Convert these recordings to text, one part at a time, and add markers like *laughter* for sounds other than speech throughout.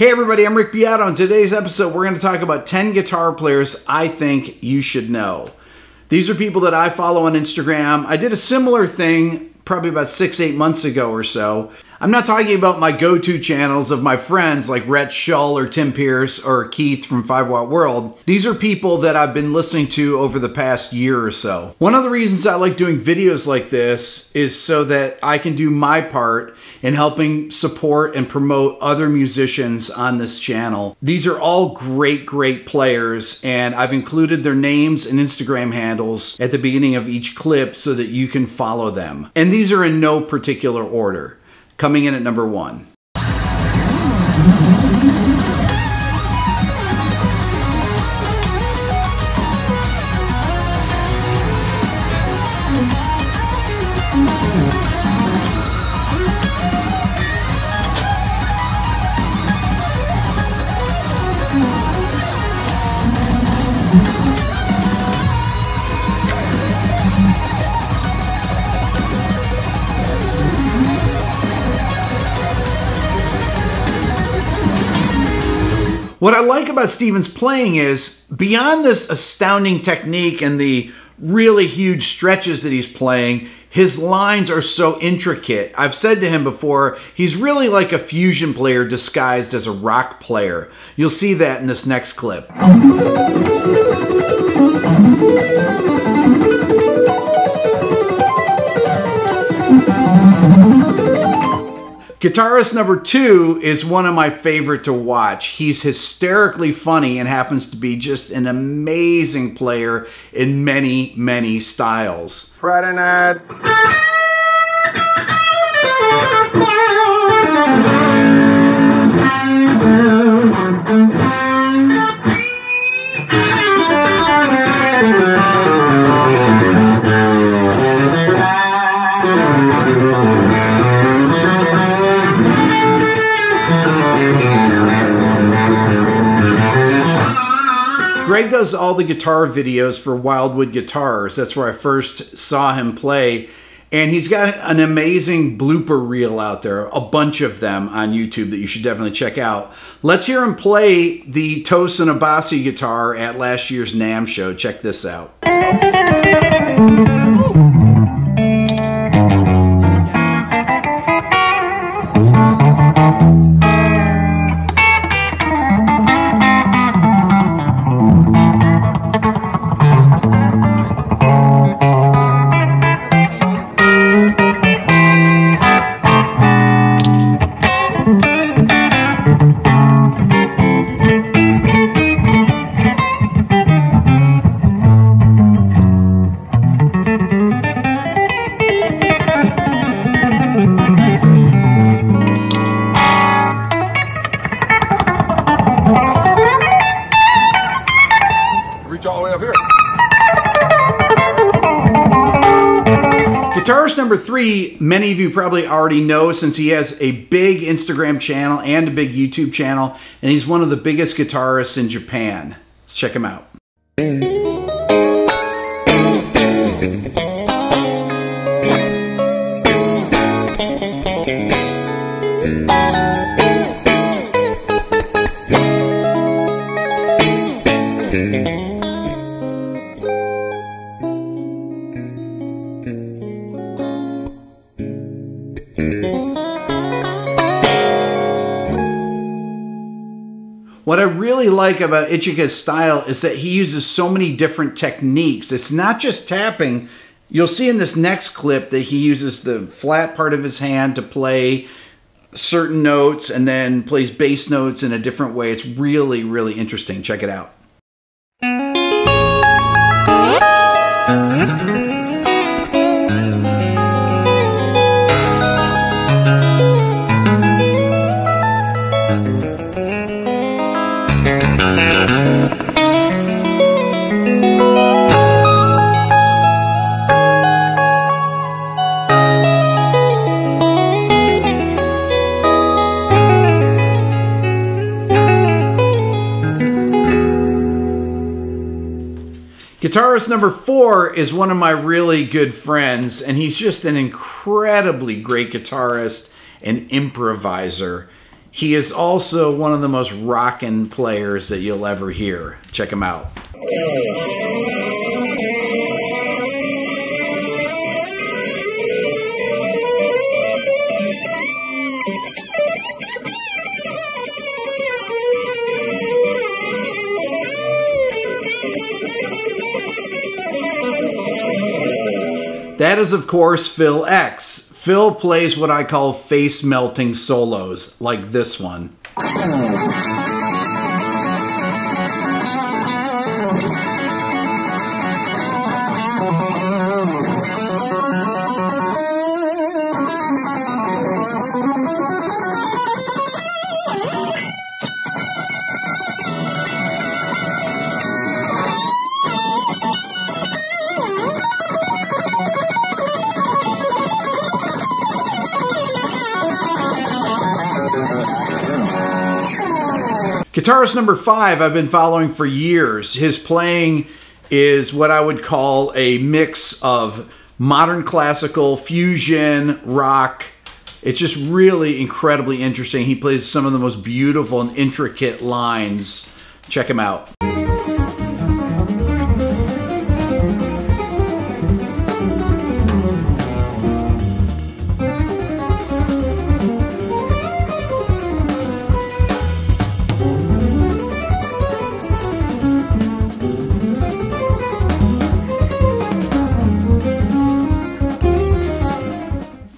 Hey everybody, I'm Rick Beato. On today's episode, we're going to talk about 10 guitar players I think you should know. These are people that I follow on Instagram. I did a similar thing probably about six, eight months ago or so. I'm not talking about my go-to channels of my friends like Rhett Schull or Tim Pierce or Keith from 5 Watt World. These are people that I've been listening to over the past year or so. One of the reasons I like doing videos like this is so that I can do my part in helping support and promote other musicians on this channel. These are all great, great players, and I've included their names and Instagram handles at the beginning of each clip so that you can follow them. And these are in no particular order. Coming in at number one. Like about Stephen's playing is beyond this astounding technique and the really huge stretches that he's playing, his lines are so intricate. I've said to him before, he's really like a fusion player disguised as a rock player. You'll see that in this next clip. Guitarist number two is one of my favorite to watch. He's hysterically funny and happens to be just an amazing player in many, many styles. Friday night. Greg does all the guitar videos for Wildwood Guitars. That's where I first saw him play. And he's got an amazing blooper reel out there, a bunch of them on YouTube that you should definitely check out. Let's hear him play the Tosin Abasi guitar at last year's NAMM show. Check this out. Number three, many of you probably already know since he has a big Instagram channel and a big YouTube channel, and he's one of the biggest guitarists in Japan. Let's check him out. What I really like about Ichika's style is that he uses so many different techniques. It's not just tapping. You'll see in this next clip that he uses the flat part of his hand to play certain notes and then plays bass notes in a different way. It's really, really interesting. Check it out. Guitarist number four is one of my really good friends, and he's just an incredibly great guitarist and improviser. He is also one of the most rockin' players that you'll ever hear. Check him out. That is, of course, Phil X. Phil plays what I call face melting solos, like this one. *laughs* Guitarist number five, I've been following for years. His playing is what I would call a mix of modern classical, fusion, rock. It's just really incredibly interesting. He plays some of the most beautiful and intricate lines. Check him out.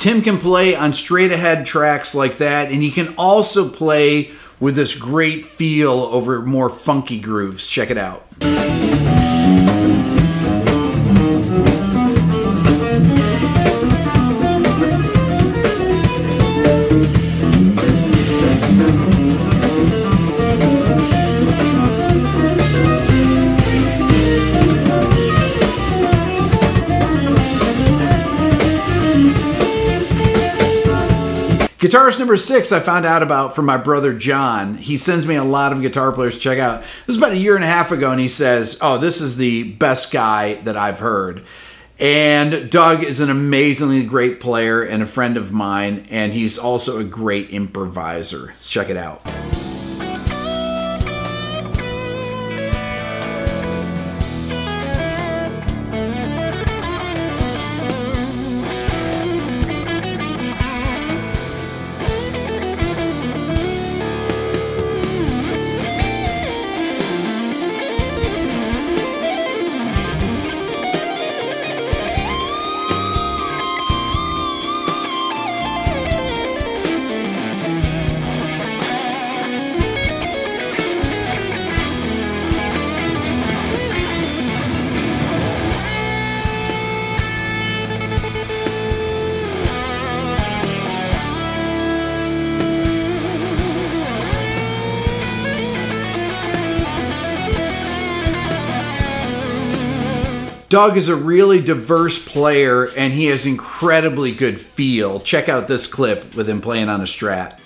Tim can play on straight ahead tracks like that, and he can also play with this great feel over more funky grooves. Check it out. Guitarist number six, I found out about from my brother John. He sends me a lot of guitar players to check out. This was about a year and a half ago, and he says, Oh, this is the best guy that I've heard. And Doug is an amazingly great player and a friend of mine, and he's also a great improviser. Let's check it out. Doug is a really diverse player and he has incredibly good feel. Check out this clip with him playing on a strat.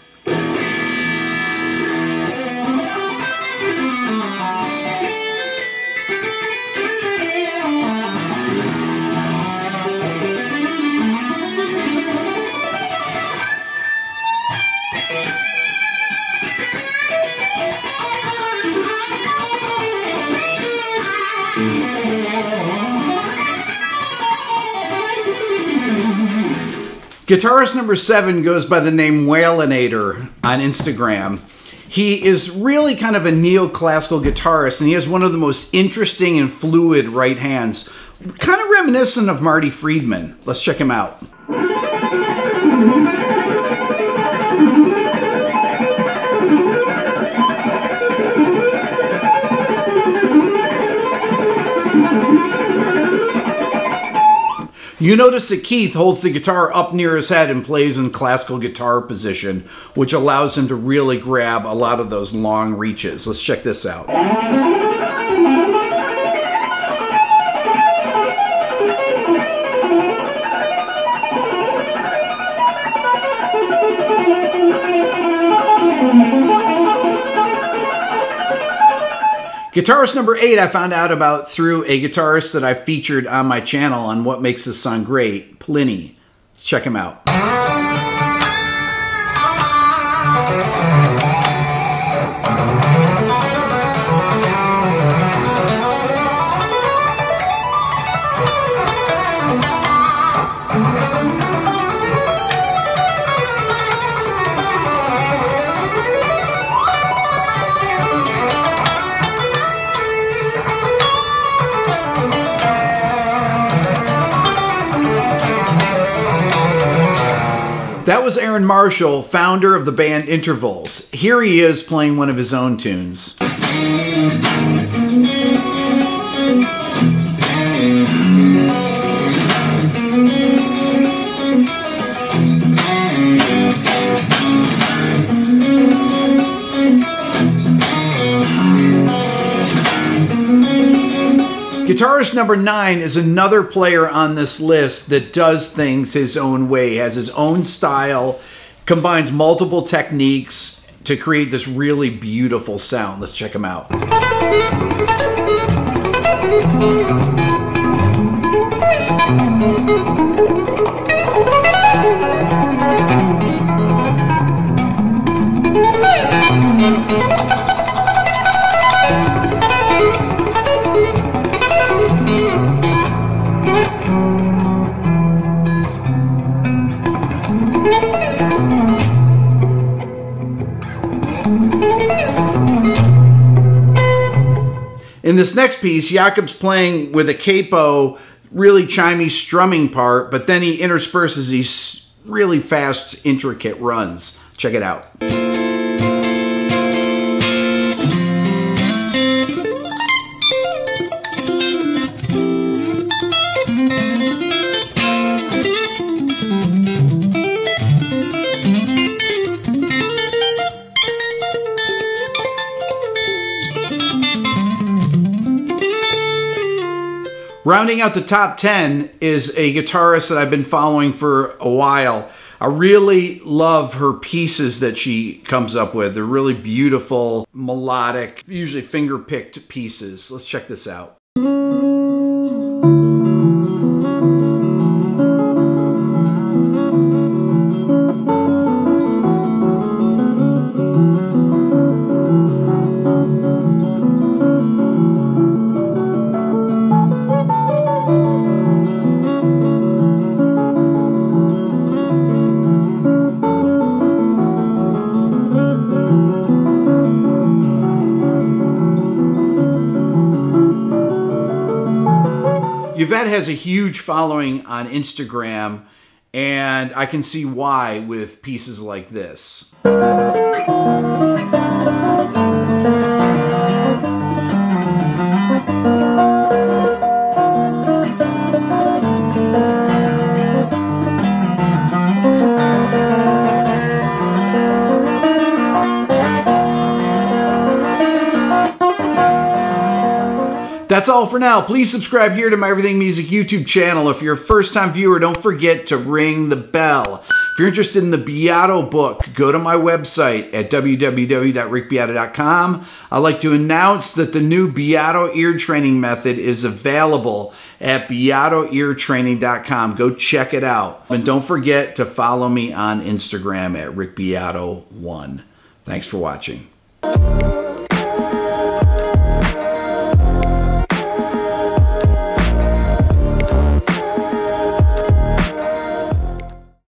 Guitarist number seven goes by the name Whalenator on Instagram. He is really kind of a neoclassical guitarist, and he has one of the most interesting and fluid right hands, kind of reminiscent of Marty Friedman. Let's check him out. You notice that Keith holds the guitar up near his head and plays in classical guitar position, which allows him to really grab a lot of those long reaches. Let's check this out. Guitarist number eight, I found out about through a guitarist that I featured on my channel on What Makes This Song Great, Plini. Let's check him out. Aaron Marshall, founder of the band Intervals. Here he is playing one of his own tunes. Guitarist number nine is another player on this list that does things his own way, has his own style, combines multiple techniques to create this really beautiful sound. Let's check him out. In this next piece, Jakub's playing with a capo, really chimey strumming part, but then he intersperses these really fast, intricate runs. Check it out. Rounding out the top 10 is a guitarist that I've been following for a while. I really love her pieces that she comes up with. They're really beautiful, melodic, usually finger picked pieces. Let's check this out. Yvette has a huge following on Instagram, and I can see why with pieces like this. That's all for now. Please subscribe here to my Everything Music YouTube channel. If you're a first time viewer, don't forget to ring the bell. If you're interested in the Beato book, go to my website at www.rickbeato.com. I'd like to announce that the new Beato ear training method is available at beatoeartraining.com. Go check it out. And don't forget to follow me on Instagram at rickbeato1. Thanks for watching.